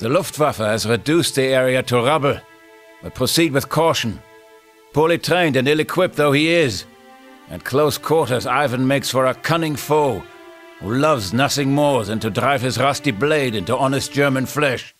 The Luftwaffe has reduced the area to rubble, but proceed with caution. Poorly trained and ill-equipped though he is, at close quarters Ivan makes for a cunning foe who loves nothing more than to drive his rusty blade into honest German flesh.